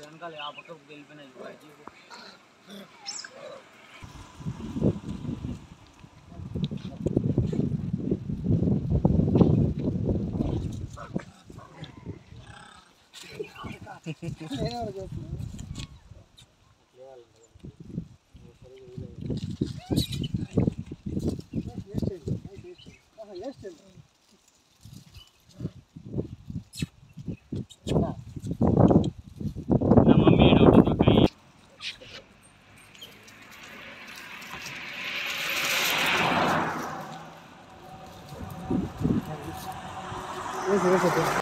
వెనకాల ఆ పక్కకు వెళ్ళిపోయినాయి Gracias, gracias.